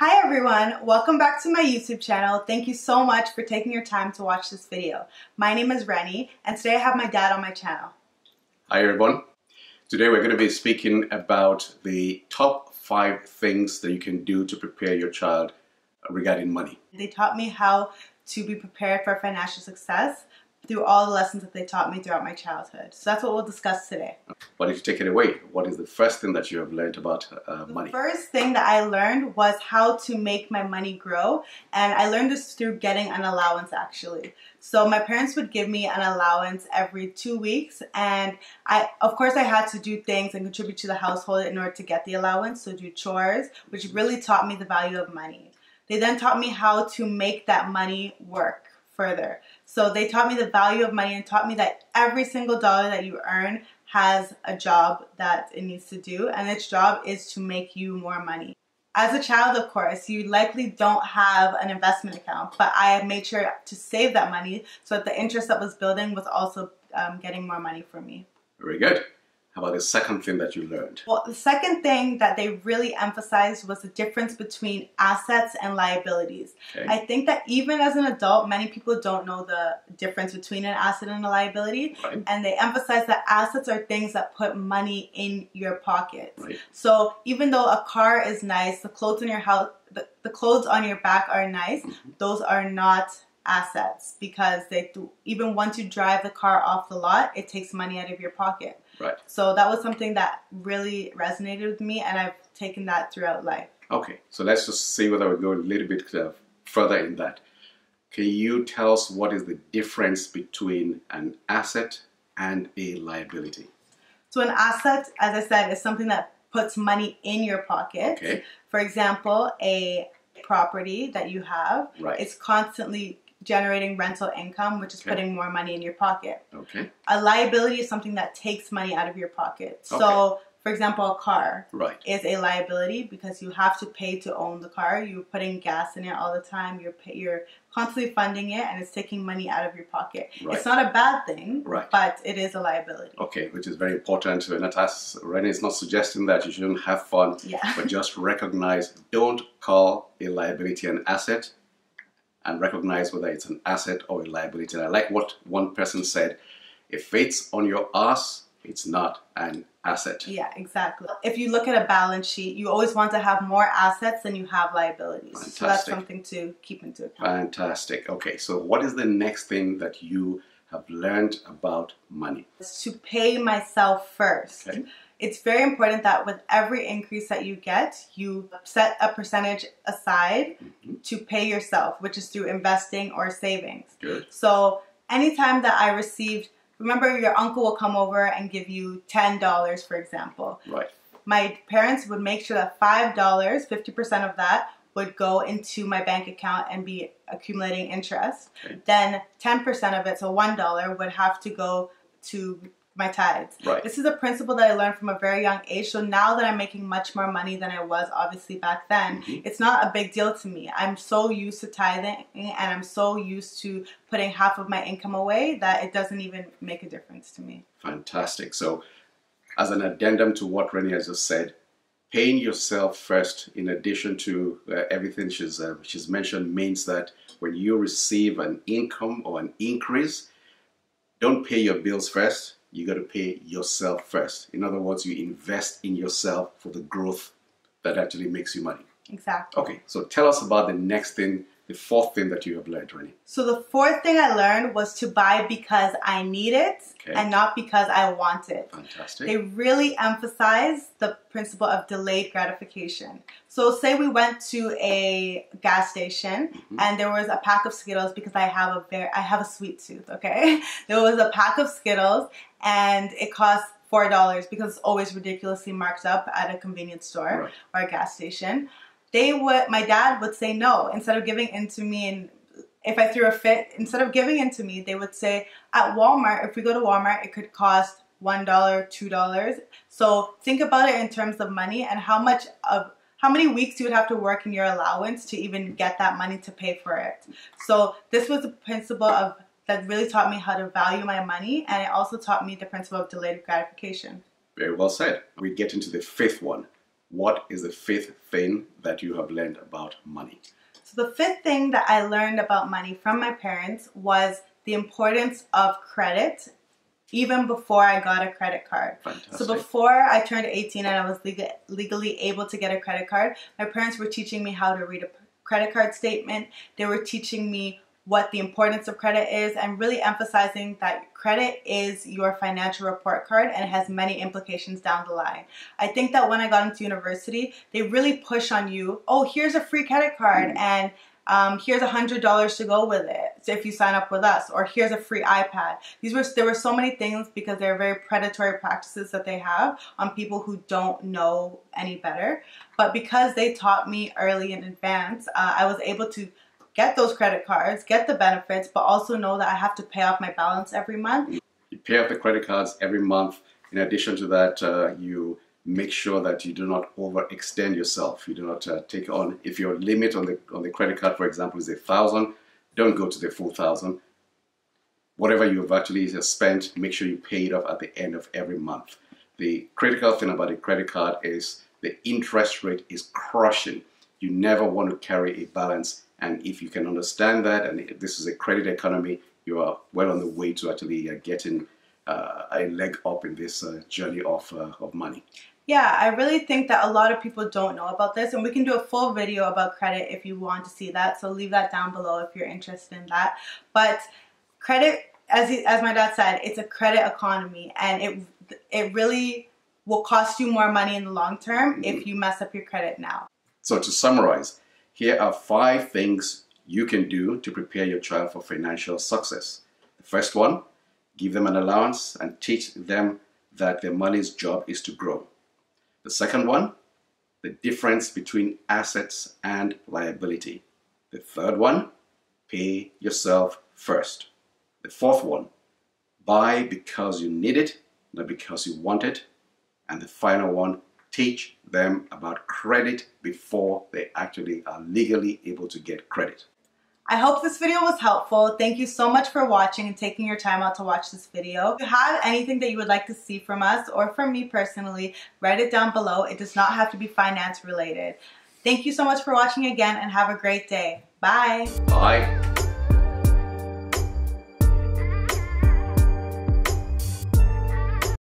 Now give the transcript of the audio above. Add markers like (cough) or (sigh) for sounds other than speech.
Hi everyone, welcome back to my YouTube channel. Thank you so much for taking your time to watch this video. My name is Reni and today I have my dad on my channel. Hi everyone. Today we're going to be speaking about the top five things that you can do to prepare your child regarding money. They taught me how to be prepared for financial success through all the lessons that they taught me throughout my childhood. So that's what we'll discuss today. Why don't you take it away? What is the first thing that you have learned about uh, money? The first thing that I learned was how to make my money grow. And I learned this through getting an allowance actually. So my parents would give me an allowance every two weeks. And I, of course, I had to do things and contribute to the household in order to get the allowance. So do chores, which really taught me the value of money. They then taught me how to make that money work further. So they taught me the value of money and taught me that every single dollar that you earn has a job that it needs to do, and its job is to make you more money. As a child, of course, you likely don't have an investment account, but I made sure to save that money so that the interest that was building was also um, getting more money for me. Very good. How about the second thing that you learned? Well, the second thing that they really emphasized was the difference between assets and liabilities. Okay. I think that even as an adult, many people don't know the difference between an asset and a liability. Right. And they emphasize that assets are things that put money in your pocket. Right. So even though a car is nice, the clothes on your house, the, the clothes on your back are nice, mm-hmm. those are not assets because they do, even once you drive the car off the lot, it takes money out of your pocket. Right. So that was something that really resonated with me, and I've taken that throughout life. Okay, so let's just see whether we go a little bit uh, further in that. Can you tell us what is the difference between an asset and a liability? So, an asset, as I said, is something that puts money in your pocket. Okay. For example, a property that you have, right. it's constantly generating rental income, which is okay. putting more money in your pocket. Okay. A liability is something that takes money out of your pocket. Okay. So, for example, a car right. is a liability because you have to pay to own the car. You're putting gas in it all the time. You're pay, you're constantly funding it, and it's taking money out of your pocket. Right. It's not a bad thing, right. but it is a liability. Okay, which is very important. Uh, not as Reni is not suggesting that you shouldn't have fun, yeah. but just recognize. Don't call a liability an asset and recognize whether it's an asset or a liability. And I like what one person said if it's on your ass, it's not an asset. Yeah, exactly. If you look at a balance sheet, you always want to have more assets than you have liabilities. Fantastic. So that's something to keep into account. Fantastic. Okay, so what is the next thing that you have learned about money? It's to pay myself first. Okay it's very important that with every increase that you get, you set a percentage aside mm-hmm. to pay yourself, which is through investing or savings. Good. So anytime that I received, remember your uncle will come over and give you $10, for example. Right. My parents would make sure that $5, 50% of that, would go into my bank account and be accumulating interest. Okay. Then 10% of it, so $1, would have to go to my tithes. Right. This is a principle that I learned from a very young age. So now that I'm making much more money than I was obviously back then, mm-hmm. it's not a big deal to me. I'm so used to tithing and I'm so used to putting half of my income away that it doesn't even make a difference to me. Fantastic. So as an addendum to what Reni has just said, paying yourself first in addition to uh, everything she's, uh, she's mentioned means that when you receive an income or an increase, don't pay your bills first you got to pay yourself first. In other words, you invest in yourself for the growth that actually makes you money. Exactly. Okay, so tell us about the next thing, the fourth thing that you have learned, Reni. So the fourth thing I learned was to buy because I need it okay. and not because I want it. Fantastic. They really emphasize the principle of delayed gratification. So say we went to a gas station mm-hmm. and there was a pack of Skittles because I have a very I have a sweet tooth, okay? (laughs) There was a pack of Skittles and it cost four dollars because it's always ridiculously marked up at a convenience store right. or a gas station. They would my dad would say no instead of giving in to me and if I threw a fit, instead of giving in to me, they would say at Walmart, if we go to Walmart, it could cost one dollar, two dollars. So think about it in terms of money and how much of how many weeks you would have to work in your allowance to even get that money to pay for it. So this was the principle of that really taught me how to value my money and it also taught me the principle of delayed gratification. Very well said. We get into the fifth one. What is the fifth thing that you have learned about money? So, the fifth thing that I learned about money from my parents was the importance of credit even before I got a credit card. Fantastic. So before I turned 18 and I was legal, legally able to get a credit card, my parents were teaching me how to read a credit card statement. They were teaching me what the importance of credit is and really emphasizing that credit is your financial report card and has many implications down the line. I think that when I got into university, they really push on you, oh, here's a free credit card mm. and um, here's a hundred dollars to go with it so if you sign up with us or here's a free ipad these were there were so many things because they're very predatory practices that they have on people who don't know any better but because they taught me early in advance uh, i was able to get those credit cards get the benefits but also know that i have to pay off my balance every month you pay off the credit cards every month in addition to that uh, you make sure that you do not overextend yourself. You do not uh, take on, if your limit on the, on the credit card, for example, is a thousand, don't go to the full thousand. Whatever you've actually spent, make sure you pay it off at the end of every month. The critical thing about a credit card is the interest rate is crushing. You never want to carry a balance. And if you can understand that, and this is a credit economy, you are well on the way to actually uh, getting uh, a leg up in this uh, journey of, uh, of money. Yeah, I really think that a lot of people don't know about this, and we can do a full video about credit if you want to see that. So leave that down below if you're interested in that. But credit, as he, as my dad said, it's a credit economy, and it it really will cost you more money in the long term mm-hmm. if you mess up your credit now. So to summarize, here are five things you can do to prepare your child for financial success. The first one, give them an allowance and teach them that their money's job is to grow. The second one, the difference between assets and liability. The third one, pay yourself first. The fourth one, buy because you need it, not because you want it. And the final one, teach them about credit before they actually are legally able to get credit. I hope this video was helpful. Thank you so much for watching and taking your time out to watch this video. If you have anything that you would like to see from us or from me personally, write it down below. It does not have to be finance related. Thank you so much for watching again and have a great day. Bye. Bye.